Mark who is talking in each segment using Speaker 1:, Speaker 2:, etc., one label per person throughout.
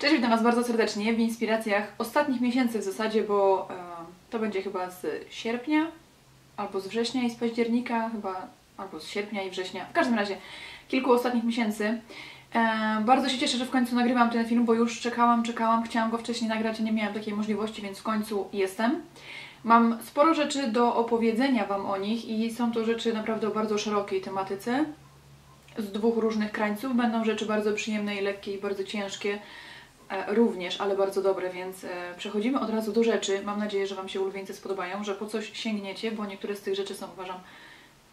Speaker 1: Cześć, witam Was bardzo serdecznie w inspiracjach ostatnich miesięcy w zasadzie, bo e, to będzie chyba z sierpnia, albo z września i z października, chyba albo z sierpnia i września, w każdym razie kilku ostatnich miesięcy. E, bardzo się cieszę, że w końcu nagrywam ten film, bo już czekałam, czekałam, chciałam go wcześniej nagrać, a nie miałam takiej możliwości, więc w końcu jestem. Mam sporo rzeczy do opowiedzenia Wam o nich i są to rzeczy naprawdę o bardzo szerokiej tematyce. Z dwóch różnych krańców będą rzeczy bardzo przyjemne i lekkie i bardzo ciężkie również, ale bardzo dobre, więc e, przechodzimy od razu do rzeczy. Mam nadzieję, że Wam się ulubieńcy spodobają, że po coś sięgniecie, bo niektóre z tych rzeczy są uważam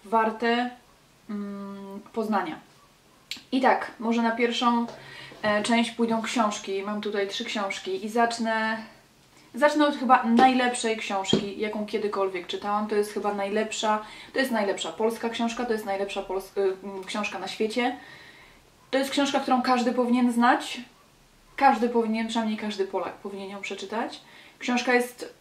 Speaker 1: warte mm, poznania. I tak, może na pierwszą e, część pójdą książki. Mam tutaj trzy książki i zacznę Zacznę od chyba najlepszej książki, jaką kiedykolwiek czytałam. To jest chyba najlepsza, to jest najlepsza polska książka, to jest najlepsza pols- y, książka na świecie. To jest książka, którą każdy powinien znać. Każdy powinien, przynajmniej każdy Polak powinien ją przeczytać. Książka jest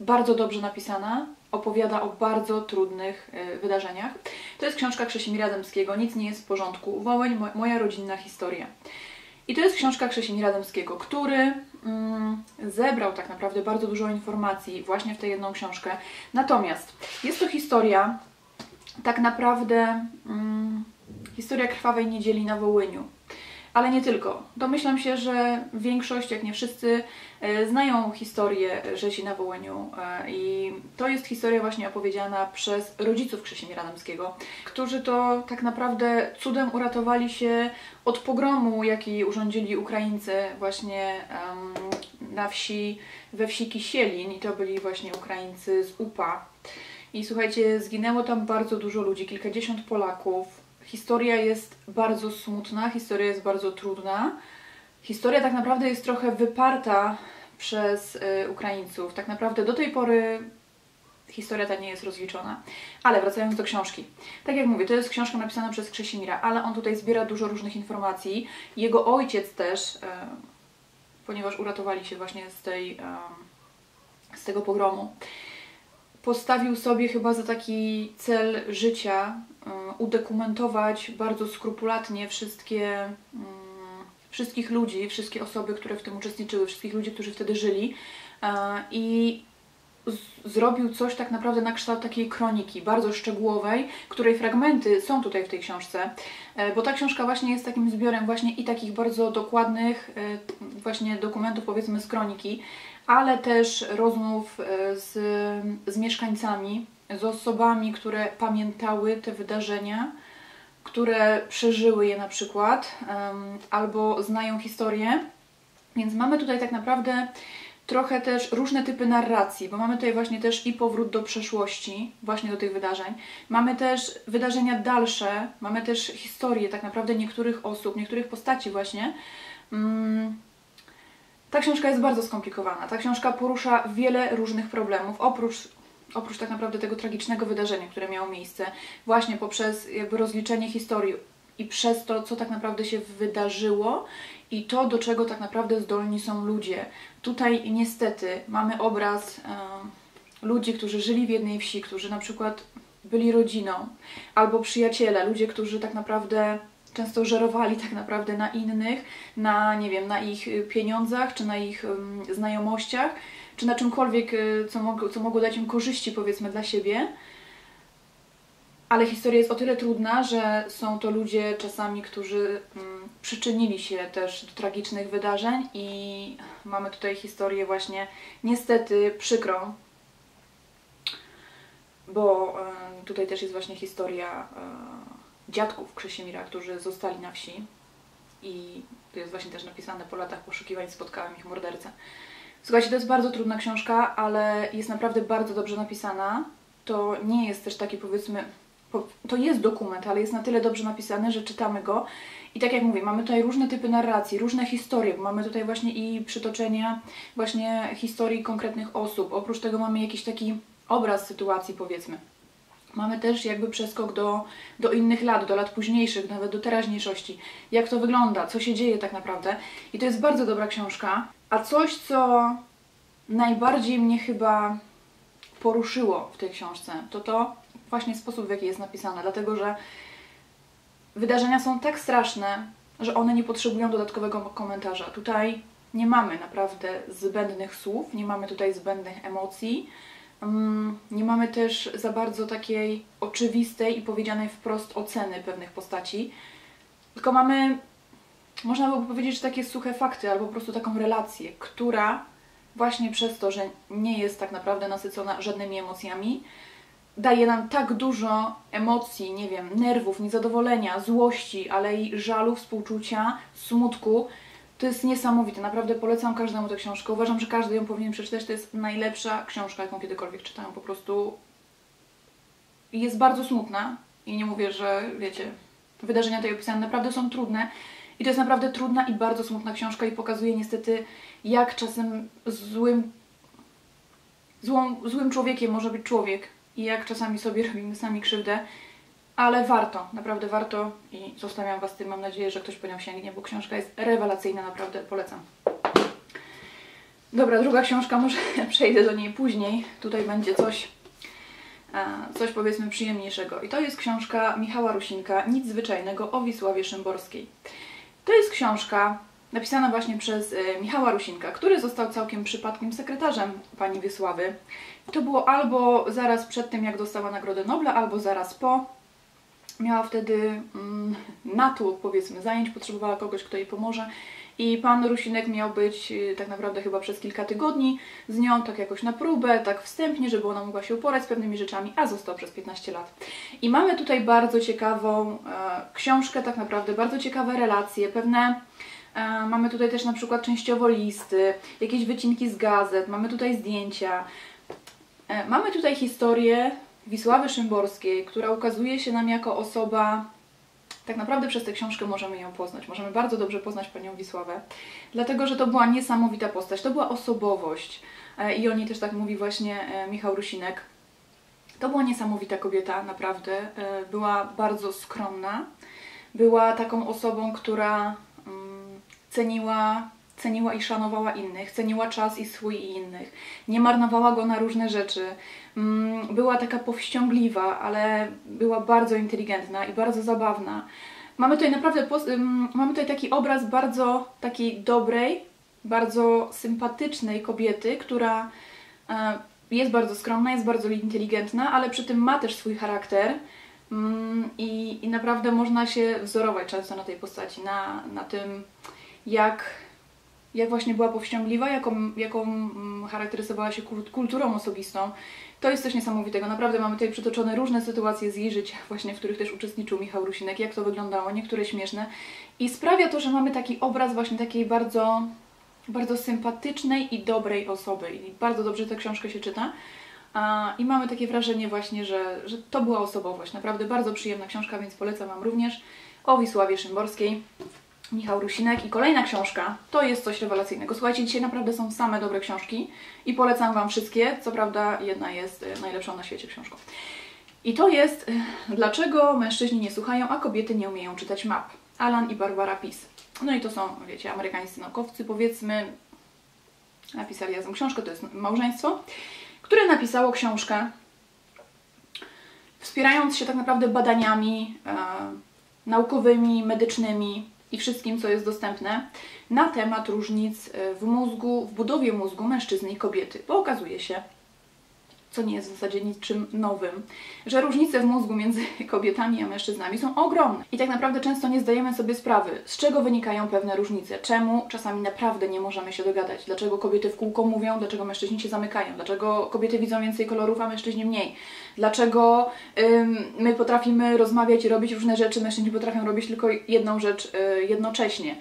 Speaker 1: bardzo dobrze napisana, opowiada o bardzo trudnych y, wydarzeniach. To jest książka Krzesimira Dębskiego, Nic nie jest w porządku. Wołeń, mo moja rodzinna historia. I to jest książka Krzesimira Dębskiego, który mm, zebrał tak naprawdę bardzo dużo informacji właśnie w tę jedną książkę. Natomiast jest to historia tak naprawdę mm, historia krwawej niedzieli na Wołyniu. Ale nie tylko. Domyślam się, że większość, jak nie wszyscy, e, znają historię rzezi na Wołyniu e, i to jest historia właśnie opowiedziana przez rodziców Krzesimira Dębskiego, którzy to tak naprawdę cudem uratowali się od pogromu, jaki urządzili Ukraińcy właśnie na wsi, we wsi Kisielin i to byli właśnie Ukraińcy z UPA. I słuchajcie, zginęło tam bardzo dużo ludzi, kilkadziesiąt Polaków, Historia jest bardzo smutna, historia jest bardzo trudna. Historia tak naprawdę jest trochę wyparta przez y, Ukraińców. Tak naprawdę do tej pory historia ta nie jest rozliczona. Ale wracając do książki. Tak jak mówię, to jest książka napisana przez Krzesimira, ale on tutaj zbiera dużo różnych informacji. Jego ojciec też, y, ponieważ uratowali się właśnie z, tej, y, z tego pogromu, postawił sobie chyba za taki cel życia e, udokumentować bardzo skrupulatnie wszystkie, mm, wszystkich ludzi, wszystkie osoby, które w tym uczestniczyły, wszystkich ludzi, którzy wtedy żyli e, i zrobił coś tak naprawdę na kształt takiej kroniki, bardzo szczegółowej, której fragmenty są tutaj w tej książce, e, bo ta książka właśnie jest takim zbiorem właśnie i takich bardzo dokładnych właśnie dokumentów powiedzmy z kroniki, ale też rozmów e, z, z mieszkańcami, z osobami, które pamiętały te wydarzenia, które przeżyły je na przykład, albo znają historię. Więc mamy tutaj tak naprawdę trochę też różne typy narracji, bo mamy tutaj właśnie też i powrót do przeszłości, właśnie do tych wydarzeń. Mamy też wydarzenia dalsze, mamy też historię tak naprawdę niektórych osób, niektórych postaci właśnie. Um, ta książka jest bardzo skomplikowana. Ta książka porusza wiele różnych problemów, oprócz, oprócz tak naprawdę tego tragicznego wydarzenia, które miało miejsce, właśnie poprzez jakby rozliczenie historii i przez to, co tak naprawdę się wydarzyło i to, do czego tak naprawdę zdolni są ludzie. Tutaj niestety mamy obraz e, ludzi, którzy żyli w jednej wsi, którzy na przykład byli rodziną, albo przyjaciele, ludzie, którzy tak naprawdę często żerowali tak naprawdę na innych, na, nie wiem, na ich y, pieniądzach, czy na ich znajomościach, czy na czymkolwiek, y, co, mog co mogło dać im korzyści, powiedzmy, dla siebie. Ale historia jest o tyle trudna, że są to ludzie czasami, którzy przyczynili się też do tragicznych wydarzeń i mamy tutaj historię właśnie niestety przykrą, bo um, tutaj też jest właśnie historia dziadków Krzesimira, którzy zostali na wsi i to jest właśnie też napisane po latach poszukiwań spotkałem ich mordercę. Słuchajcie, to jest bardzo trudna książka, ale jest naprawdę bardzo dobrze napisana. To nie jest też taki powiedzmy, to jest dokument, ale jest na tyle dobrze napisany, że czytamy go i tak jak mówię, mamy tutaj różne typy narracji, różne historie, mamy tutaj właśnie i przytoczenia właśnie historii konkretnych osób. Oprócz tego mamy jakiś taki obraz sytuacji powiedzmy. Mamy też jakby przeskok do, do innych lat, do lat późniejszych, nawet do teraźniejszości. Jak to wygląda, co się dzieje tak naprawdę. I to jest bardzo dobra książka. A coś, co najbardziej mnie chyba poruszyło w tej książce, to to właśnie sposób, w jaki jest napisane. Dlatego, że wydarzenia są tak straszne, że one nie potrzebują dodatkowego komentarza. Tutaj nie mamy naprawdę zbędnych słów, nie mamy tutaj zbędnych emocji, nie mamy też za bardzo takiej oczywistej i powiedzianej wprost oceny pewnych postaci, tylko mamy, można by powiedzieć, że takie suche fakty albo po prostu taką relację, która właśnie przez to, że nie jest tak naprawdę nasycona żadnymi emocjami, daje nam tak dużo emocji, nie wiem, nerwów, niezadowolenia, złości, ale i żalu, współczucia, smutku. To jest niesamowite, naprawdę polecam każdemu tę książkę. Uważam, że każdy ją powinien przeczytać. To jest najlepsza książka, jaką kiedykolwiek czytałam. Po prostu jest bardzo smutna i nie mówię, że wiecie, wydarzenia tej opisane naprawdę są trudne. I to jest naprawdę trudna i bardzo smutna książka i pokazuje niestety, jak czasem złym, złą, złym człowiekiem może być człowiek i jak czasami sobie robimy sami krzywdę, ale warto, naprawdę warto i zostawiam Was tym. Mam nadzieję, że ktoś po nią sięgnie, bo książka jest rewelacyjna, naprawdę polecam. Dobra, druga książka, może przejdę do niej później. Tutaj będzie coś, coś powiedzmy przyjemniejszego. I to jest książka Michała Rusinka, Nic zwyczajnego o Wisławie Szymborskiej. To jest książka napisana właśnie przez e, Michała Rusinka, który został całkiem przypadkiem sekretarzem pani Wiesławy. To było albo zaraz przed tym, jak dostała Nagrodę Nobla, albo zaraz po. Miała wtedy mm, natłok, powiedzmy, zajęć, potrzebowała kogoś, kto jej pomoże. I pan Rusinek miał być e, tak naprawdę chyba przez kilka tygodni z nią, tak jakoś na próbę, tak wstępnie, żeby ona mogła się uporać z pewnymi rzeczami, a został przez 15 lat. I mamy tutaj bardzo ciekawą e, książkę, tak naprawdę bardzo ciekawe relacje, pewne E, mamy tutaj też na przykład częściowo listy, jakieś wycinki z gazet, mamy tutaj zdjęcia. E, mamy tutaj historię Wisławy Szymborskiej, która ukazuje się nam jako osoba, tak naprawdę przez tę książkę możemy ją poznać, możemy bardzo dobrze poznać Panią Wisławę, dlatego, że to była niesamowita postać, to była osobowość. E, i o niej też tak mówi właśnie Michał Rusinek. To była niesamowita kobieta, naprawdę, była bardzo skromna, była taką osobą, która ceniła, ceniła i szanowała innych, ceniła czas i swój i innych, nie marnowała go na różne rzeczy. Mm, była taka powściągliwa, ale była bardzo inteligentna i bardzo zabawna. Mamy tutaj naprawdę mamy tutaj taki obraz bardzo takiej dobrej, bardzo sympatycznej kobiety, która e, jest bardzo skromna, jest bardzo inteligentna, ale przy tym ma też swój charakter. Mm, I, I naprawdę można się wzorować często na tej postaci, na, na tym, jak, jak właśnie była powściągliwa, jaką, jaką mm, charakteryzowała się kulturą osobistą. To jest coś niesamowitego. Naprawdę mamy tutaj przytoczone różne sytuacje z jej życia, właśnie w których też uczestniczył Michał Rusinek, jak to wyglądało, niektóre śmieszne. I sprawia to, że mamy taki obraz właśnie takiej bardzo, bardzo sympatycznej i dobrej osoby. I bardzo dobrze tę książkę się czyta. I mamy takie wrażenie właśnie, że, że to była osobowość. Naprawdę bardzo przyjemna książka, więc polecam Wam również o Wisławie Szymborskiej. Michał Rusinek i kolejna książka to jest coś rewelacyjnego. Słuchajcie, dzisiaj naprawdę są same dobre książki i polecam Wam wszystkie. Co prawda jedna jest e, najlepszą na świecie książką. I to jest e, Dlaczego mężczyźni nie słuchają, a kobiety nie umieją czytać map. Alan i Barbara Peace. No i to są, wiecie, amerykańscy naukowcy, powiedzmy, napisali razem książkę, to jest małżeństwo, które napisało książkę wspierając się tak naprawdę badaniami e, naukowymi, medycznymi, i wszystkim, co jest dostępne na temat różnic e, w mózgu, w budowie mózgu mężczyzny i kobiety, bo okazuje się, co nie jest w zasadzie niczym nowym, że różnice w mózgu między kobietami a mężczyznami są ogromne. I tak naprawdę często nie zdajemy sobie sprawy, z czego wynikają pewne różnice, czemu czasami naprawdę nie możemy się dogadać, dlaczego kobiety w kółko mówią, dlaczego mężczyźni się zamykają, dlaczego kobiety widzą więcej kolorów, a mężczyźni mniej, dlaczego ym, my potrafimy rozmawiać i robić różne rzeczy, mężczyźni potrafią robić tylko jedną rzecz yy, jednocześnie.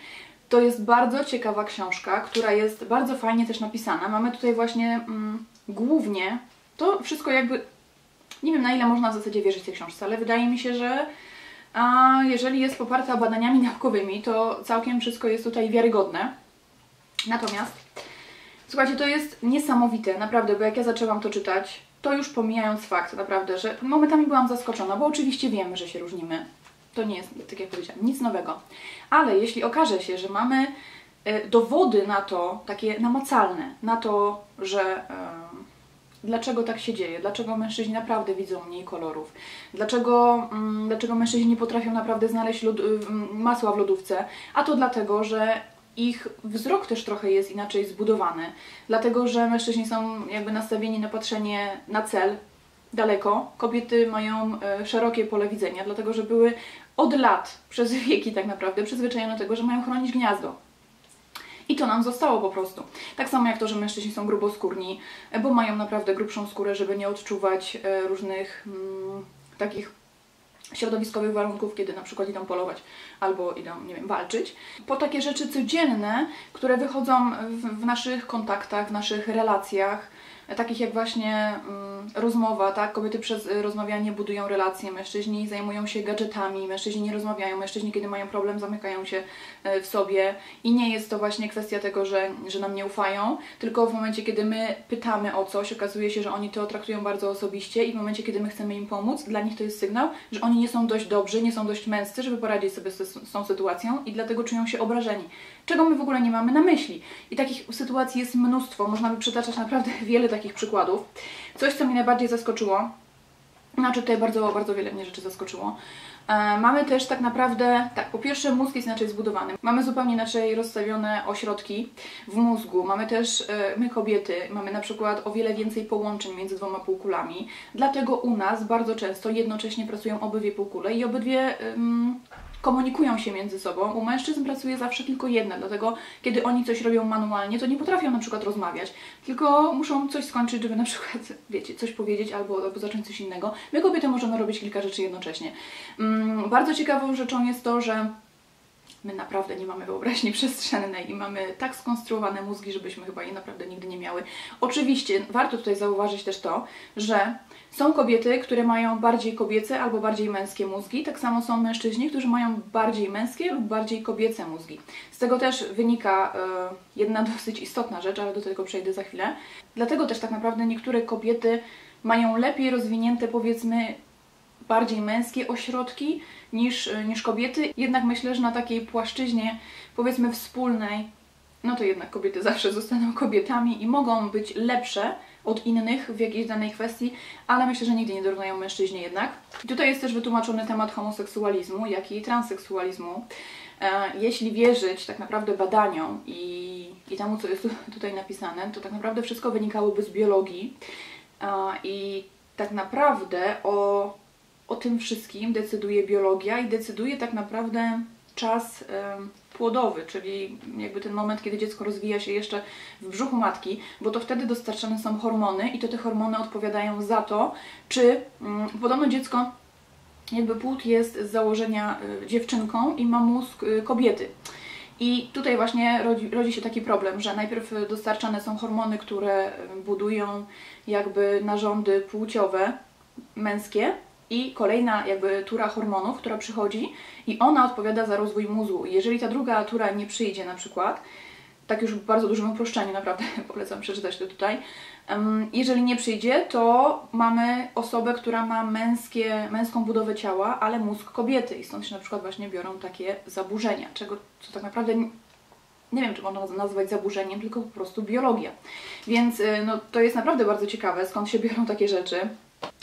Speaker 1: To jest bardzo ciekawa książka, która jest bardzo fajnie też napisana. Mamy tutaj właśnie mm, głównie to wszystko jakby, nie wiem na ile można w zasadzie wierzyć tej książce, ale wydaje mi się, że a jeżeli jest poparta badaniami naukowymi, to całkiem wszystko jest tutaj wiarygodne. Natomiast, słuchajcie, to jest niesamowite, naprawdę, bo jak ja zaczęłam to czytać, to już pomijając fakt, naprawdę, że momentami byłam zaskoczona, bo oczywiście wiemy, że się różnimy. To nie jest, tak jak powiedziałam, nic nowego. Ale jeśli okaże się, że mamy e, dowody na to, takie namacalne, na to, że dlaczego tak się dzieje, dlaczego mężczyźni naprawdę widzą mniej kolorów, dlaczego, mm, dlaczego mężczyźni nie potrafią naprawdę znaleźć lod, masła w lodówce, a to dlatego, że ich wzrok też trochę jest inaczej zbudowany, dlatego że mężczyźni są jakby nastawieni na patrzenie na cel, daleko. Kobiety mają e, szerokie pole widzenia, dlatego że były od lat, przez wieki tak naprawdę, przyzwyczajone do tego, że mają chronić gniazdo. I to nam zostało po prostu. Tak samo jak to, że mężczyźni są gruboskórni, e, bo mają naprawdę grubszą skórę, żeby nie odczuwać e, różnych mm, takich środowiskowych warunków, kiedy na przykład idą polować albo idą, nie wiem, walczyć. Po takie rzeczy codzienne, które wychodzą w, w naszych kontaktach, w naszych relacjach, takich jak właśnie mm, rozmowa, tak? Kobiety przez rozmawianie budują relacje, mężczyźni zajmują się gadżetami, mężczyźni nie rozmawiają, mężczyźni kiedy mają problem zamykają się e, w sobie i nie jest to właśnie kwestia tego, że, że nam nie ufają, tylko w momencie kiedy my pytamy o coś, okazuje się, że oni to traktują bardzo osobiście i w momencie kiedy my chcemy im pomóc, dla nich to jest sygnał, że oni nie są dość dobrzy, nie są dość męscy, żeby poradzić sobie z, z tą sytuacją i dlatego czują się obrażeni. Czego my w ogóle nie mamy na myśli. I takich sytuacji jest mnóstwo, można by przytaczać naprawdę wiele przykładów. Coś, co mnie najbardziej zaskoczyło, znaczy tutaj bardzo, bardzo wiele mnie rzeczy zaskoczyło. E, mamy też tak naprawdę, tak, po pierwsze mózg jest inaczej zbudowany. Mamy zupełnie inaczej rozstawione ośrodki w mózgu. Mamy też, e, my kobiety, mamy na przykład o wiele więcej połączeń między dwoma półkulami. Dlatego u nas bardzo często jednocześnie pracują obydwie półkule i obydwie komunikują się między sobą. U mężczyzn pracuje zawsze tylko jedna, dlatego kiedy oni coś robią manualnie, to nie potrafią na przykład rozmawiać, tylko muszą coś skończyć, żeby na przykład, wiecie, coś powiedzieć albo, albo zacząć coś innego. My kobiety możemy robić kilka rzeczy jednocześnie. Mm, bardzo ciekawą rzeczą jest to, że my naprawdę nie mamy wyobraźni przestrzennej i mamy tak skonstruowane mózgi, żebyśmy chyba jej naprawdę nigdy nie miały. Oczywiście warto tutaj zauważyć też to, że są kobiety, które mają bardziej kobiece albo bardziej męskie mózgi, tak samo są mężczyźni, którzy mają bardziej męskie lub bardziej kobiece mózgi. Z tego też wynika y, jedna dosyć istotna rzecz, ale do tego przejdę za chwilę. Dlatego też tak naprawdę niektóre kobiety mają lepiej rozwinięte, powiedzmy, bardziej męskie ośrodki niż, e, niż kobiety. Jednak myślę, że na takiej płaszczyźnie, powiedzmy, wspólnej, no to jednak kobiety zawsze zostaną kobietami i mogą być lepsze od innych w jakiejś danej kwestii, ale myślę, że nigdy nie dorównają mężczyźnie jednak. I tutaj jest też wytłumaczony temat homoseksualizmu, jak i transseksualizmu. E, jeśli wierzyć tak naprawdę badaniom i, i temu, co jest tutaj napisane, to tak naprawdę wszystko wynikałoby z biologii e, i tak naprawdę o, o tym wszystkim decyduje biologia i decyduje tak naprawdę czas płodowy, czyli jakby ten moment, kiedy dziecko rozwija się jeszcze w brzuchu matki, bo to wtedy dostarczane są hormony i to te hormony odpowiadają za to, czy mm, podobno dziecko jakby płód jest z założenia y, dziewczynką i ma mózg y, kobiety. I tutaj właśnie rodzi, rodzi, się taki problem, że najpierw dostarczane są hormony, które budują jakby narządy płciowe męskie, i kolejna jakby tura hormonów, która przychodzi i ona odpowiada za rozwój mózgu. Jeżeli ta druga tura nie przyjdzie na przykład, tak już w bardzo dużym uproszczeniu, naprawdę polecam przeczytać to tutaj. Jeżeli nie przyjdzie, to mamy osobę, która ma męskie, męską budowę ciała, ale mózg kobiety i stąd się na przykład właśnie biorą takie zaburzenia, czego co tak naprawdę nie, nie wiem, czy można nazwać zaburzeniem, tylko po prostu biologia. Więc y, no, to jest naprawdę bardzo ciekawe, skąd się biorą takie rzeczy.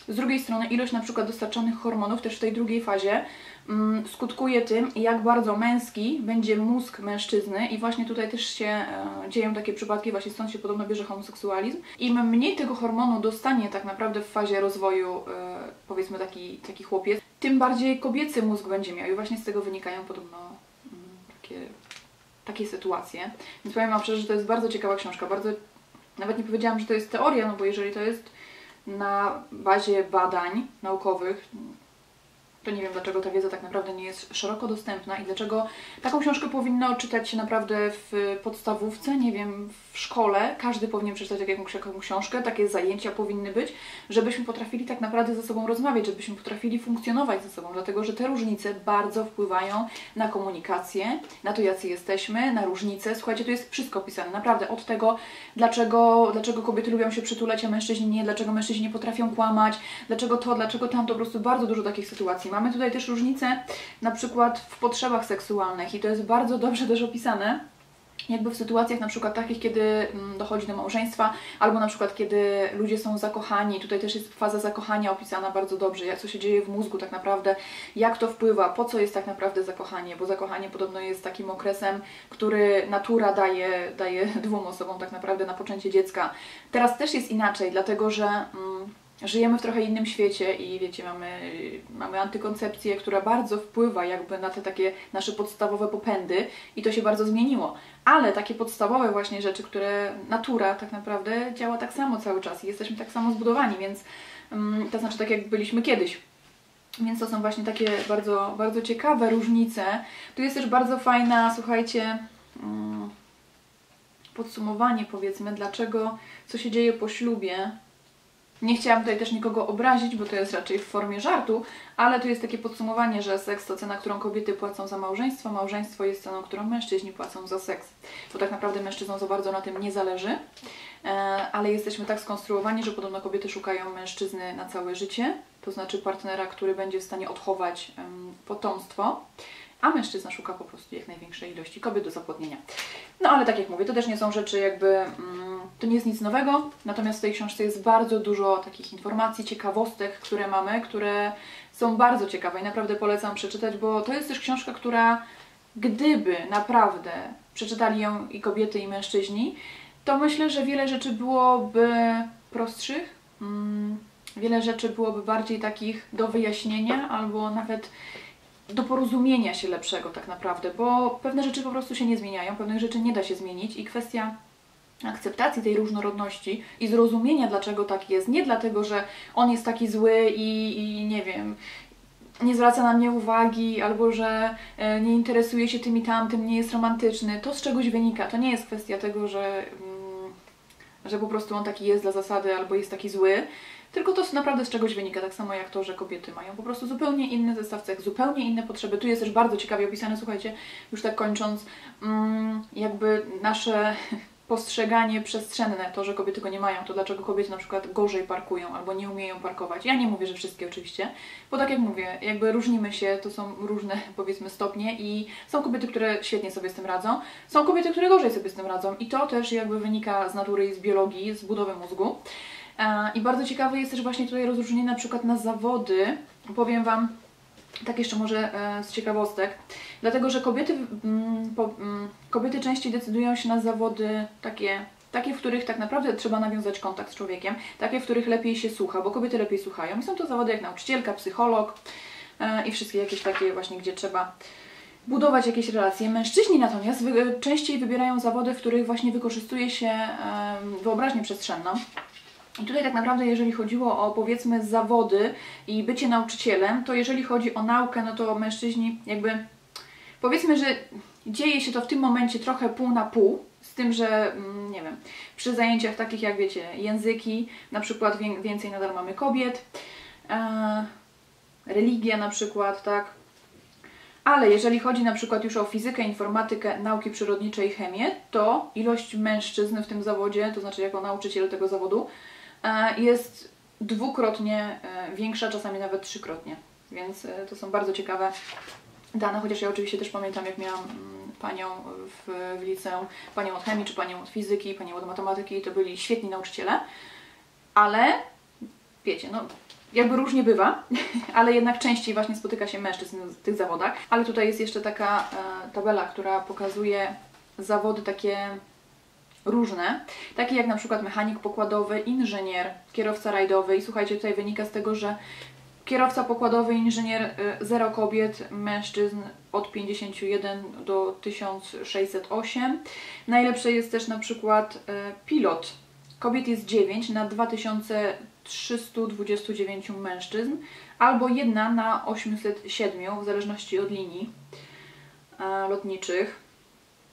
Speaker 1: Z drugiej strony ilość na przykład dostarczanych hormonów też w tej drugiej fazie mm, skutkuje tym, jak bardzo męski będzie mózg mężczyzny i właśnie tutaj też się e, dzieją takie przypadki, właśnie stąd się podobno bierze homoseksualizm. Im mniej tego hormonu dostanie tak naprawdę w fazie rozwoju e, powiedzmy taki, taki chłopiec, tym bardziej kobiecy mózg będzie miał i właśnie z tego wynikają podobno mm, takie, takie sytuacje. Więc powiem Wam szczerze, że to jest bardzo ciekawa książka, bardzo nawet nie powiedziałam, że to jest teoria, no bo jeżeli to jest na bazie badań naukowych. To nie wiem, dlaczego ta wiedza tak naprawdę nie jest szeroko dostępna i dlaczego taką książkę powinno czytać się naprawdę w podstawówce, nie wiem, w szkole. Każdy powinien przeczytać jakąś, jakąś książkę, takie zajęcia powinny być, żebyśmy potrafili tak naprawdę ze sobą rozmawiać, żebyśmy potrafili funkcjonować ze sobą, dlatego że te różnice bardzo wpływają na komunikację, na to, jacy jesteśmy, na różnice. Słuchajcie, tu jest wszystko opisane, naprawdę, od tego, dlaczego, dlaczego kobiety lubią się przytulać, a mężczyźni nie, dlaczego mężczyźni nie potrafią kłamać, dlaczego to, dlaczego tamto, po prostu bardzo dużo takich sytuacji. Mamy tutaj też różnice na przykład w potrzebach seksualnych i to jest bardzo dobrze też opisane jakby w sytuacjach na przykład takich, kiedy mm, dochodzi do małżeństwa, albo na przykład kiedy ludzie są zakochani, tutaj też jest faza zakochania opisana bardzo dobrze, jak co się dzieje w mózgu tak naprawdę, jak to wpływa, po co jest tak naprawdę zakochanie, bo zakochanie podobno jest takim okresem, który natura daje, daje dwóm osobom tak naprawdę na poczęcie dziecka. Teraz też jest inaczej, dlatego że... Mm, żyjemy w trochę innym świecie i wiecie, mamy, mamy antykoncepcję, która bardzo wpływa jakby na te takie nasze podstawowe popędy i to się bardzo zmieniło. Ale takie podstawowe właśnie rzeczy, które natura tak naprawdę działa tak samo cały czas i jesteśmy tak samo zbudowani, więc um, to znaczy tak jak byliśmy kiedyś. Więc to są właśnie takie bardzo, bardzo ciekawe różnice. Tu jest też bardzo fajna, słuchajcie, um, podsumowanie powiedzmy, dlaczego, co się dzieje po ślubie, nie chciałam tutaj też nikogo obrazić, bo to jest raczej w formie żartu, ale tu jest takie podsumowanie, że seks to cena, którą kobiety płacą za małżeństwo, małżeństwo jest ceną, którą mężczyźni płacą za seks. Bo tak naprawdę mężczyznom za bardzo na tym nie zależy, e, ale jesteśmy tak skonstruowani, że podobno kobiety szukają mężczyzny na całe życie, to znaczy partnera, który będzie w stanie odchować potomstwo a mężczyzna szuka po prostu jak największej ilości kobiet do zapłodnienia. No ale tak jak mówię, to też nie są rzeczy jakby, mm, to nie jest nic nowego, natomiast w tej książce jest bardzo dużo takich informacji, ciekawostek, które mamy, które są bardzo ciekawe i naprawdę polecam przeczytać, bo to jest też książka, która gdyby naprawdę przeczytali ją i kobiety i mężczyźni, to myślę, że wiele rzeczy byłoby prostszych, mm, wiele rzeczy byłoby bardziej takich do wyjaśnienia albo nawet do porozumienia się lepszego tak naprawdę, bo pewne rzeczy po prostu się nie zmieniają, pewnych rzeczy nie da się zmienić i kwestia akceptacji tej różnorodności i zrozumienia, dlaczego tak jest. Nie dlatego, że on jest taki zły i, i nie wiem, nie zwraca na mnie uwagi, albo że e, nie interesuje się tym i tamtym, nie jest romantyczny. To z czegoś wynika. To nie jest kwestia tego, że, mm, że po prostu on taki jest dla zasady, albo jest taki zły, tylko to naprawdę z czegoś wynika, tak samo jak to, że kobiety mają po prostu zupełnie inny zestaw cech, zupełnie inne potrzeby. Tu jest też bardzo ciekawie opisane, słuchajcie, już tak kończąc, mm, jakby nasze postrzeganie przestrzenne, to, że kobiety go nie mają, to dlaczego kobiety na przykład gorzej parkują albo nie umieją parkować. Ja nie mówię, że wszystkie oczywiście, bo tak jak mówię, jakby różnimy się, to są różne powiedzmy stopnie i są kobiety, które świetnie sobie z tym radzą, są kobiety, które gorzej sobie z tym radzą i to też jakby wynika z natury i z biologii, z budowy mózgu. E, I bardzo ciekawe jest też właśnie tutaj rozróżnienie na przykład na zawody. Powiem Wam tak jeszcze może e, z ciekawostek. Dlatego, że kobiety, mm, mm, kobiety częściej decydują się na zawody takie, takie, w których tak naprawdę trzeba nawiązać kontakt z człowiekiem, takie, w których lepiej się słucha, bo kobiety lepiej słuchają. I są to zawody jak nauczycielka, psycholog e, i wszystkie jakieś takie właśnie, gdzie trzeba budować jakieś relacje. Mężczyźni natomiast częściej wybierają zawody, w których właśnie wykorzystuje się wyobraźnię przestrzenną. I tutaj tak naprawdę, jeżeli chodziło o powiedzmy zawody i bycie nauczycielem, to jeżeli chodzi o naukę, no to mężczyźni jakby powiedzmy, że dzieje się to w tym momencie trochę pół na pół, z tym, że mm, nie wiem, przy zajęciach takich jak wiecie, języki, na przykład więcej nadal mamy kobiet, e, religia na przykład, tak. Ale jeżeli chodzi na przykład już o fizykę, informatykę, nauki przyrodnicze i chemię, to ilość mężczyzn w tym zawodzie, to znaczy jako nauczyciel tego zawodu, jest dwukrotnie e, większa, czasami nawet trzykrotnie. Więc e, to są bardzo ciekawe dane, chociaż ja oczywiście też pamiętam, jak miałam mm, panią w, w liceum, panią od chemii, czy panią od fizyki, panią od matematyki, to byli świetni nauczyciele, ale wiecie, no jakby różnie bywa, ale jednak częściej właśnie spotyka się mężczyzn w tych zawodach. Ale tutaj jest jeszcze taka e, tabela, która pokazuje zawody takie różne, takie jak na przykład mechanik pokładowy, inżynier, kierowca rajdowy i słuchajcie, tutaj wynika z tego, że kierowca pokładowy, inżynier, y, zero kobiet, mężczyzn od 51 do 1608. Najlepsze jest też na przykład y, pilot. Kobiet jest 9 na 2329 mężczyzn, albo jedna na 807 w zależności od linii y, lotniczych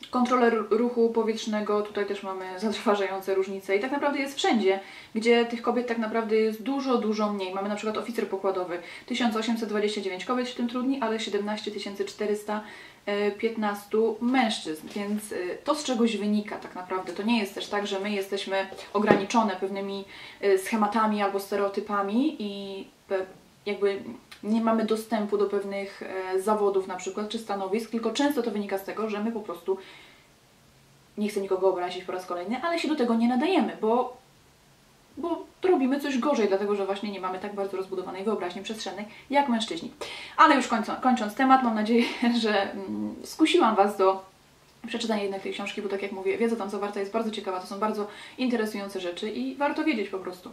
Speaker 1: kontroler ruchu powietrznego, tutaj też mamy zatrważające różnice i tak naprawdę jest wszędzie, gdzie tych kobiet tak naprawdę jest dużo, dużo mniej. Mamy na przykład oficer pokładowy, 1829 kobiet się tym trudni, ale 17 415 mężczyzn, więc y, to z czegoś wynika tak naprawdę. To nie jest też tak, że my jesteśmy ograniczone pewnymi y, schematami albo stereotypami i jakby nie mamy dostępu do pewnych e, zawodów na przykład, czy stanowisk, tylko często to wynika z tego, że my po prostu nie chcę nikogo obrazić po raz kolejny, ale się do tego nie nadajemy, bo, bo robimy coś gorzej, dlatego że właśnie nie mamy tak bardzo rozbudowanej wyobraźni przestrzennej jak mężczyźni. Ale już kończąc, kończąc temat, mam nadzieję, że mm, skusiłam Was do przeczytania jednak tej książki, bo tak jak mówię, wiedza tam zawarta jest bardzo ciekawa, to są bardzo interesujące rzeczy i warto wiedzieć po prostu.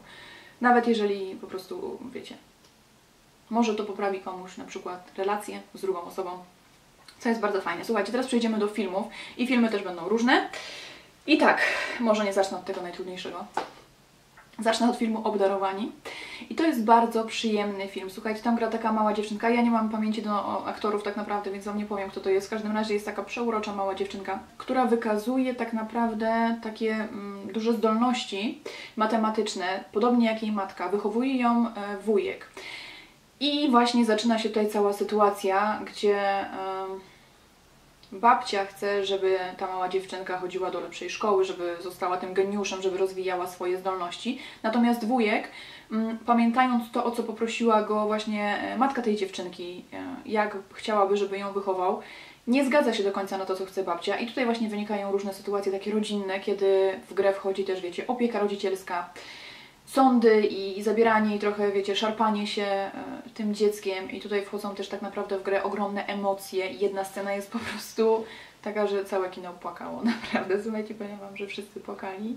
Speaker 1: Nawet jeżeli po prostu, wiecie, może to poprawi komuś na przykład relacje z drugą osobą, co jest bardzo fajne. Słuchajcie, teraz przejdziemy do filmów i filmy też będą różne. I tak, może nie zacznę od tego najtrudniejszego. Zacznę od filmu Obdarowani. I to jest bardzo przyjemny film. Słuchajcie, tam gra taka mała dziewczynka. Ja nie mam pamięci do aktorów tak naprawdę, więc Wam nie powiem, kto to jest. W każdym razie jest taka przeurocza mała dziewczynka, która wykazuje tak naprawdę takie mm, duże zdolności matematyczne, podobnie jak jej matka. Wychowuje ją e, wujek. I właśnie zaczyna się tutaj cała sytuacja, gdzie babcia chce, żeby ta mała dziewczynka chodziła do lepszej szkoły, żeby została tym geniuszem, żeby rozwijała swoje zdolności. Natomiast wujek, mm, pamiętając to, o co poprosiła go właśnie e, matka tej dziewczynki, e, jak chciałaby, żeby ją wychował, nie zgadza się do końca na to, co chce babcia. I tutaj właśnie wynikają różne sytuacje takie rodzinne, kiedy w grę wchodzi też, wiecie, opieka rodzicielska, sądy i zabieranie i trochę, wiecie, szarpanie się e, tym dzieckiem. I tutaj wchodzą też tak naprawdę w grę ogromne emocje. Jedna scena jest po prostu taka, że całe kino płakało, naprawdę, słuchajcie, powiem Wam, że wszyscy płakali.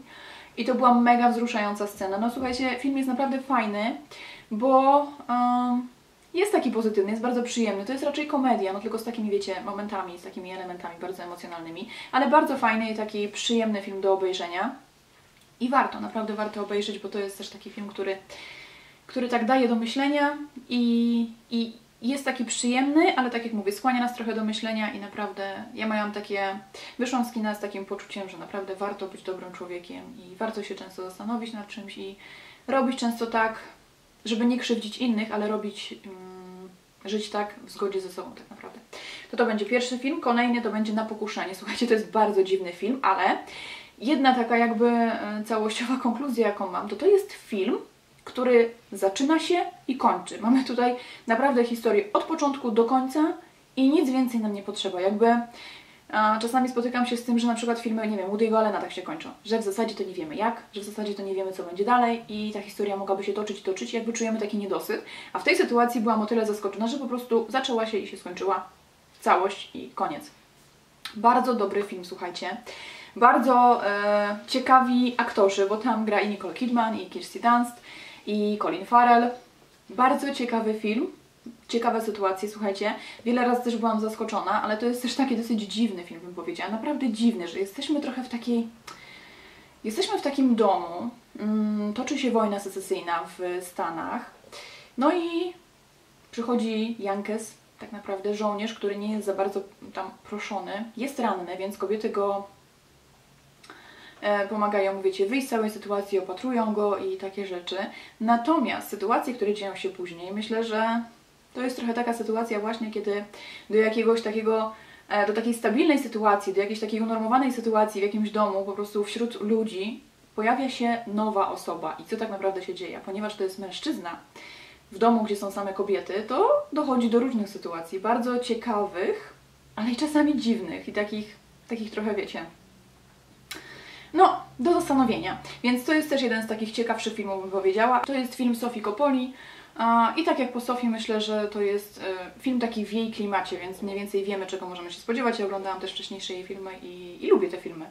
Speaker 1: I to była mega wzruszająca scena. No słuchajcie, film jest naprawdę fajny, bo um, jest taki pozytywny, jest bardzo przyjemny, to jest raczej komedia, no tylko z takimi, wiecie, momentami, z takimi elementami bardzo emocjonalnymi, ale bardzo fajny i taki przyjemny film do obejrzenia. I warto, naprawdę warto obejrzeć, bo to jest też taki film, który, który tak daje do myślenia i, i jest taki przyjemny, ale tak jak mówię, skłania nas trochę do myślenia i naprawdę ja miałam takie, wyszłam z kina z takim poczuciem, że naprawdę warto być dobrym człowiekiem i warto się często zastanowić nad czymś i robić często tak, żeby nie krzywdzić innych, ale robić, um, żyć tak w zgodzie ze sobą tak naprawdę. To to będzie pierwszy film, kolejny to będzie Na pokuszenie. Słuchajcie, to jest bardzo dziwny film, ale jedna taka jakby e, całościowa konkluzja, jaką mam, to to jest film, który zaczyna się i kończy. Mamy tutaj naprawdę historię od początku do końca i nic więcej nam nie potrzeba. Jakby a czasami spotykam się z tym, że na przykład filmy, nie wiem, Woody'ego Allena tak się kończą, że w zasadzie to nie wiemy jak, że w zasadzie to nie wiemy co będzie dalej i ta historia mogłaby się toczyć i toczyć jakby czujemy taki niedosyt. A w tej sytuacji byłam o tyle zaskoczona, że po prostu zaczęła się i się skończyła całość i koniec. Bardzo dobry film, słuchajcie. Bardzo e, ciekawi aktorzy, bo tam gra i Nicole Kidman, i Kirsty Dunst, i Colin Farrell. Bardzo ciekawy film, ciekawe sytuacje, słuchajcie. Wiele razy też byłam zaskoczona, ale to jest też taki dosyć dziwny film, bym powiedziała. Naprawdę dziwny, że jesteśmy trochę w takiej... Jesteśmy w takim domu, mm, toczy się wojna secesyjna w Stanach, no i przychodzi Jankes, tak naprawdę żołnierz, który nie jest za bardzo tam proszony, jest ranny, więc kobiety go pomagają mu, wiecie, wyjść z całej sytuacji, opatrują go i takie rzeczy. Natomiast sytuacje, które dzieją się później, myślę, że to jest trochę taka sytuacja właśnie, kiedy do jakiegoś takiego e, do takiej stabilnej sytuacji, do jakiejś takiej unormowanej sytuacji w jakimś domu, po prostu wśród ludzi, pojawia się nowa osoba. I co tak naprawdę się dzieje? Ponieważ to jest mężczyzna w domu, gdzie są same kobiety, to dochodzi do różnych sytuacji, bardzo ciekawych, ale i czasami dziwnych i takich, takich trochę, wiecie, no, do zastanowienia. Więc to jest też jeden z takich ciekawszych filmów, bym powiedziała. To jest film Sofii Coppoli. I tak jak po Sofii myślę, że to jest e, film taki w jej klimacie, więc mniej więcej wiemy, czego możemy się spodziewać. Ja oglądałam też wcześniejsze jej filmy i, i lubię te filmy.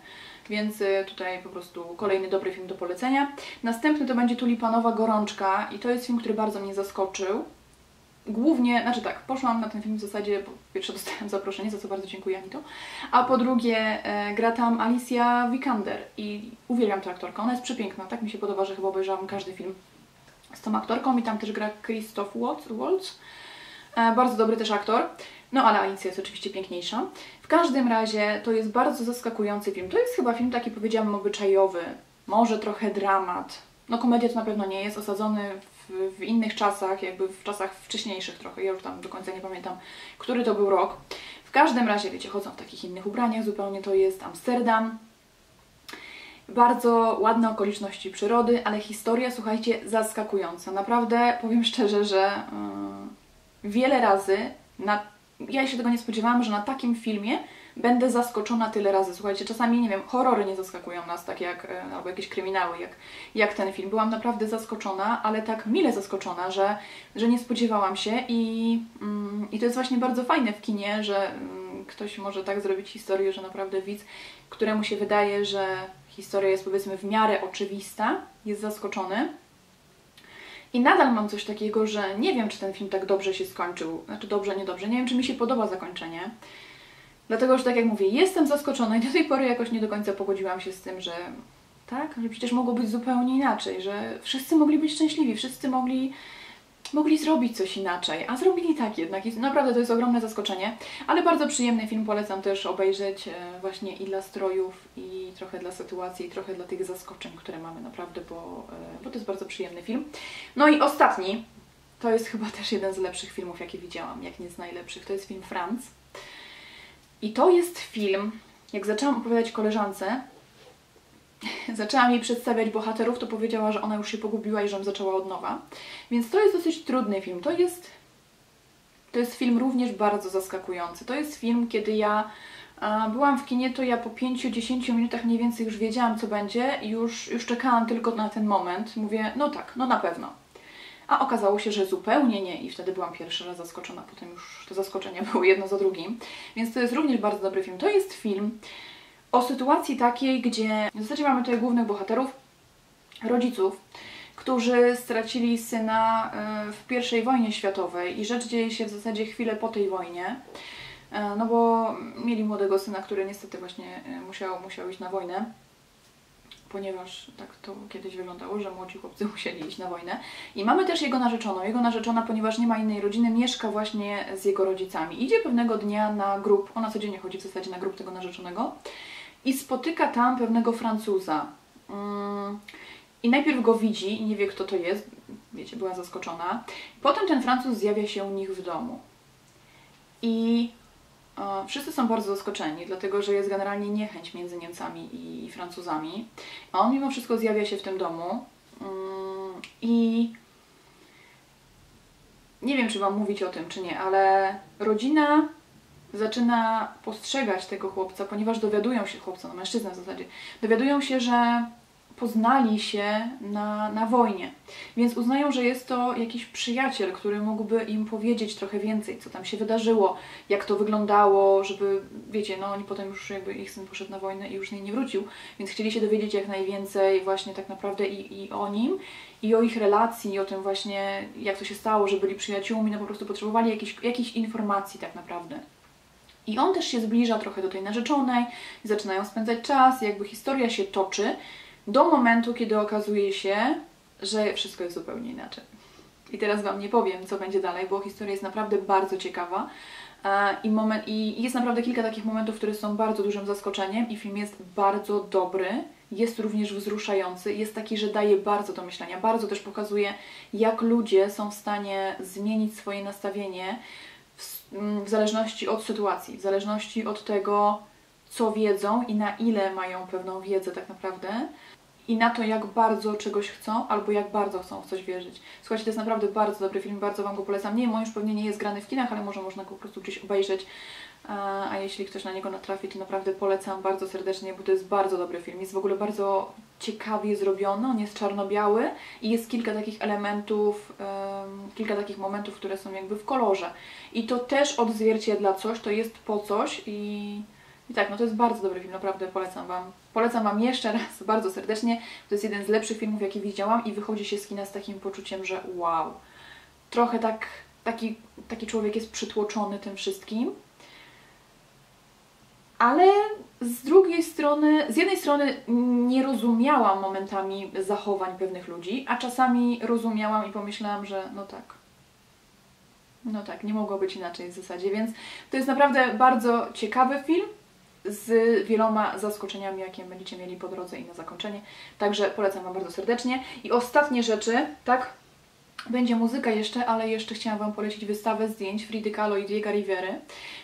Speaker 1: Więc e, tutaj po prostu kolejny dobry film do polecenia. Następny to będzie Tulipanowa Gorączka i to jest film, który bardzo mnie zaskoczył głównie, znaczy tak, poszłam na ten film w zasadzie, po pierwsze dostałam zaproszenie, za co bardzo dziękuję Anito, a po drugie e, gra tam Alicia Vikander i uwielbiam tę aktorkę, ona jest przepiękna, tak mi się podoba, że chyba obejrzałam każdy film z tą aktorką i tam też gra Christoph Waltz, e, bardzo dobry też aktor, no ale Alicja jest oczywiście piękniejsza. W każdym razie to jest bardzo zaskakujący film, to jest chyba film taki powiedziałam obyczajowy, może trochę dramat, no komedia to na pewno nie jest, osadzony w, w, innych czasach, jakby w czasach wcześniejszych trochę, ja już tam do końca nie pamiętam, który to był rok. W każdym razie, wiecie, chodzą w takich innych ubraniach, zupełnie to jest Amsterdam. Bardzo ładne okoliczności przyrody, ale historia, słuchajcie, zaskakująca. Naprawdę powiem szczerze, że yy, wiele razy, na, ja się tego nie spodziewałam, że na takim filmie będę zaskoczona tyle razy. Słuchajcie, czasami, nie wiem, horrory nie zaskakują nas tak jak, e, albo jakieś kryminały, jak, jak ten film. Byłam naprawdę zaskoczona, ale tak mile zaskoczona, że, że nie spodziewałam się i, mm, i to jest właśnie bardzo fajne w kinie, że mm, ktoś może tak zrobić historię, że naprawdę widz, któremu się wydaje, że historia jest powiedzmy w miarę oczywista, jest zaskoczony. I nadal mam coś takiego, że nie wiem, czy ten film tak dobrze się skończył. Znaczy dobrze, niedobrze. Nie wiem, czy mi się podoba zakończenie. Dlatego, że tak jak mówię, jestem zaskoczona i do tej pory jakoś nie do końca pogodziłam się z tym, że tak, że przecież mogło być zupełnie inaczej, że wszyscy mogli być szczęśliwi, wszyscy mogli mogli zrobić coś inaczej, a zrobili tak jednak. I naprawdę to jest ogromne zaskoczenie, ale bardzo przyjemny film, polecam też obejrzeć e, właśnie i dla strojów, i trochę dla sytuacji, i trochę dla tych zaskoczeń, które mamy naprawdę, bo, e, bo to jest bardzo przyjemny film. No i ostatni, to jest chyba też jeden z lepszych filmów, jakie widziałam, jak nie z najlepszych, to jest film Franz. I to jest film, jak zaczęłam opowiadać koleżance, zaczęłam jej przedstawiać bohaterów, to powiedziała, że ona już się pogubiła i że zaczęła od nowa. Więc to jest dosyć trudny film. To jest, to jest film również bardzo zaskakujący. To jest film, kiedy ja byłam w kinie, to ja po 5-10 minutach mniej więcej już wiedziałam, co będzie i już, już czekałam tylko na ten moment. Mówię, no tak, no na pewno. A okazało się, że zupełnie nie i wtedy byłam pierwszy raz zaskoczona, potem już te zaskoczenia były jedno za drugim. Więc to jest również bardzo dobry film. To jest film, o sytuacji takiej, gdzie w zasadzie mamy tutaj głównych bohaterów, rodziców, którzy stracili syna e, w I wojnie światowej i rzecz dzieje się w zasadzie chwilę po tej wojnie. E, no bo mieli młodego syna, który niestety właśnie e, musiał, musiał iść na wojnę, ponieważ tak to kiedyś wyglądało, że młodzi chłopcy musieli iść na wojnę. I mamy też jego narzeczoną. Jego narzeczona, ponieważ nie ma innej rodziny, mieszka właśnie z jego rodzicami. Idzie pewnego dnia na grup, ona codziennie chodzi w zasadzie na grup tego narzeczonego i spotyka tam pewnego Francuza. Mm, I najpierw go widzi nie wie, kto to jest. Wiecie, była zaskoczona. Potem ten Francuz zjawia się u nich w domu. I wszyscy są bardzo zaskoczeni, dlatego że jest generalnie niechęć między Niemcami i Francuzami. A on mimo wszystko zjawia się w tym domu. Mm, I nie wiem, czy Wam mówić o tym, czy nie, ale rodzina zaczyna postrzegać tego chłopca, ponieważ dowiadują się, chłopca, no mężczyzna w zasadzie, dowiadują się, że poznali się na, na wojnie, więc uznają, że jest to jakiś przyjaciel, który mógłby im powiedzieć trochę więcej, co tam się wydarzyło, jak to wyglądało, żeby, wiecie, no oni potem już jakby ich syn poszedł na wojnę i już nie, nie wrócił, więc chcieli się dowiedzieć jak najwięcej właśnie tak naprawdę i, i o nim, i o ich relacji, i o tym właśnie, jak to się stało, że byli przyjaciółmi, no po prostu potrzebowali jakichś, jakichś informacji tak naprawdę. I on też się zbliża trochę do tej narzeczonej, zaczynają spędzać czas, jakby historia się toczy do momentu, kiedy okazuje się, że wszystko jest zupełnie inaczej. I teraz Wam nie powiem, co będzie dalej, bo historia jest naprawdę bardzo ciekawa. E, I, moment, I jest naprawdę kilka takich momentów, które są bardzo dużym zaskoczeniem i film jest bardzo dobry, jest również wzruszający, jest taki, że daje bardzo do myślenia, bardzo też pokazuje, jak ludzie są w stanie zmienić swoje nastawienie Mm, w zależności od sytuacji, w zależności od tego, co wiedzą i na ile mają pewną wiedzę tak naprawdę i na to, jak bardzo czegoś chcą albo jak bardzo chcą w coś wierzyć. Słuchajcie, to jest naprawdę bardzo dobry film, bardzo Wam go polecam. Nie wiem, on już pewnie nie jest grany w kinach, ale może można go po prostu gdzieś obejrzeć. A jeśli ktoś na niego natrafi, to naprawdę polecam bardzo serdecznie, bo to jest bardzo dobry film. Jest w ogóle bardzo ciekawie zrobiony, on jest czarno-biały i jest kilka takich elementów, um, kilka takich momentów, które są jakby w kolorze. I to też odzwierciedla coś, to jest po coś i, i tak, no to jest bardzo dobry film, naprawdę polecam Wam. Polecam Wam jeszcze raz bardzo serdecznie. To jest jeden z lepszych filmów, jakie widziałam i wychodzi się z kina z takim poczuciem, że wow. Trochę tak, taki, taki człowiek jest przytłoczony tym wszystkim, ale z drugiej strony, z jednej strony nie rozumiałam momentami zachowań pewnych ludzi, a czasami rozumiałam i pomyślałam, że no tak. No tak, nie mogło być inaczej w zasadzie, więc to jest naprawdę bardzo ciekawy film z wieloma zaskoczeniami, jakie będziecie mieli po drodze i na zakończenie. Także polecam Wam bardzo serdecznie. I ostatnie rzeczy, tak, będzie muzyka jeszcze, ale jeszcze chciałam Wam polecić wystawę zdjęć Fridy Kahlo i Diego Rivery,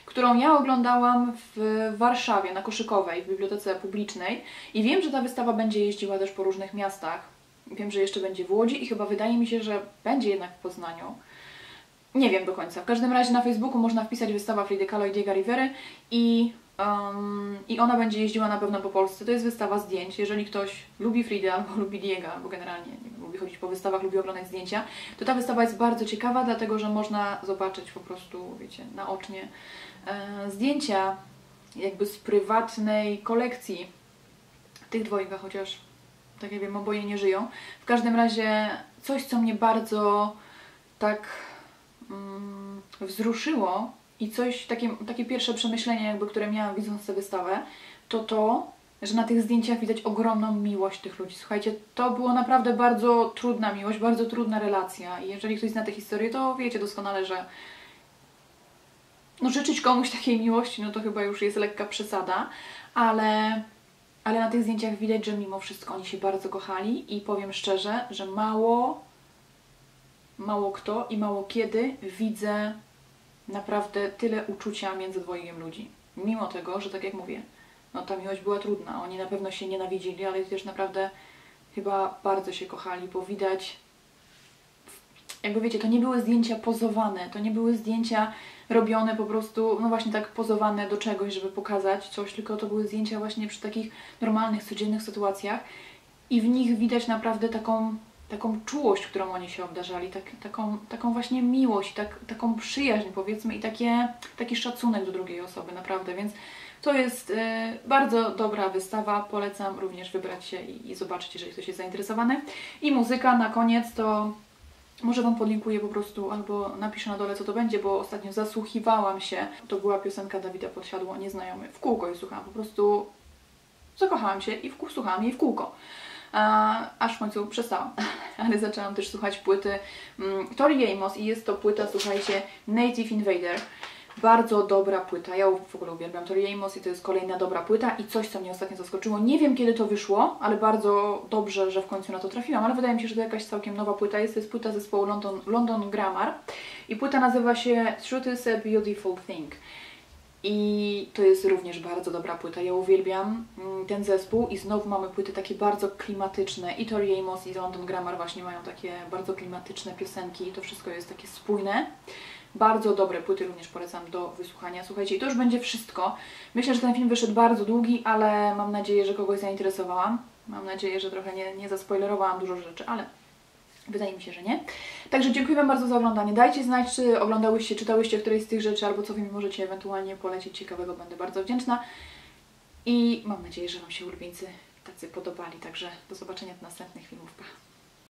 Speaker 1: którą ja oglądałam w Warszawie na Koszykowej, w bibliotece publicznej i wiem, że ta wystawa będzie jeździła też po różnych miastach. Wiem, że jeszcze będzie w Łodzi i chyba wydaje mi się, że będzie jednak w Poznaniu. Nie wiem do końca. W każdym razie na Facebooku można wpisać wystawa Fridy Kahlo i Diego Rivery i Um, I ona będzie jeździła na pewno po Polsce. To jest wystawa zdjęć. Jeżeli ktoś lubi Fridę albo lubi Diego, albo generalnie nie wiem, lubi chodzić po wystawach, lubi oglądać zdjęcia, to ta wystawa jest bardzo ciekawa, dlatego że można zobaczyć po prostu, wiecie, naocznie e, zdjęcia jakby z prywatnej kolekcji tych dwojga, chociaż tak jak wiem, oboje nie żyją. W każdym razie coś, co mnie bardzo tak mm, wzruszyło i coś, takie, takie pierwsze przemyślenie, jakby, które miałam widząc tę wystawę, to to, że na tych zdjęciach widać ogromną miłość tych ludzi. Słuchajcie, to było naprawdę bardzo trudna miłość, bardzo trudna relacja. I jeżeli ktoś zna tę historię, to wiecie doskonale, że no życzyć komuś takiej miłości, no to chyba już jest lekka przesada, ale, ale na tych zdjęciach widać, że mimo wszystko oni się bardzo kochali. I powiem szczerze, że mało, mało kto i mało kiedy widzę naprawdę tyle uczucia między dwojgiem ludzi. Mimo tego, że tak jak mówię, no ta miłość była trudna, oni na pewno się nienawidzili, ale też naprawdę chyba bardzo się kochali, bo widać jakby wiecie, to nie były zdjęcia pozowane, to nie były zdjęcia robione po prostu, no właśnie tak pozowane do czegoś, żeby pokazać coś, tylko to były zdjęcia właśnie przy takich normalnych, codziennych sytuacjach i w nich widać naprawdę taką, taką czułość, którą oni się obdarzali, tak, taką, taką właśnie miłość, tak, taką przyjaźń powiedzmy i takie, taki szacunek do drugiej osoby, naprawdę, więc to jest y, bardzo dobra wystawa, polecam również wybrać się i, i zobaczyć, jeżeli ktoś jest zainteresowany. I muzyka na koniec to może Wam podlinkuję po prostu albo napiszę na dole co to będzie, bo ostatnio zasłuchiwałam się. To była piosenka Dawida Podsiadło, Nieznajomy. W kółko jej słuchałam, po prostu zakochałam się i w słuchałam jej w kółko. Aż w końcu przestałam, ale zaczęłam też słuchać płyty um, Tori Amos i jest to płyta, słuchajcie, Native Invader. Bardzo dobra płyta. Ja w ogóle uwielbiam Tori Amos i to jest kolejna dobra płyta i coś, co mnie ostatnio zaskoczyło. Nie wiem, kiedy to wyszło, ale bardzo dobrze, że w końcu na to trafiłam, ale wydaje mi się, że to jakaś całkiem nowa płyta jest. To jest płyta zespołu London, London Grammar i płyta nazywa się Truth is a Beautiful Thing. I to jest również bardzo dobra płyta. Ja uwielbiam mm, ten zespół i znowu mamy płyty takie bardzo klimatyczne. I Tori Amos i London Grammar właśnie mają takie bardzo klimatyczne piosenki i to wszystko jest takie spójne. Bardzo dobre płyty również polecam do wysłuchania. Słuchajcie, i to już będzie wszystko. Myślę, że ten film wyszedł bardzo długi, ale mam nadzieję, że kogoś zainteresowałam. Mam nadzieję, że trochę nie, nie zaspoilerowałam dużo rzeczy, ale wydaje mi się, że nie. Także dziękuję Wam bardzo za oglądanie. Dajcie znać, czy oglądałyście, czytałyście któreś z tych rzeczy, albo co Wy mi możecie ewentualnie polecić ciekawego. Będę bardzo wdzięczna. I mam nadzieję, że Wam się ulubieńcy tacy podobali. Także do zobaczenia w następnych filmów. Pa!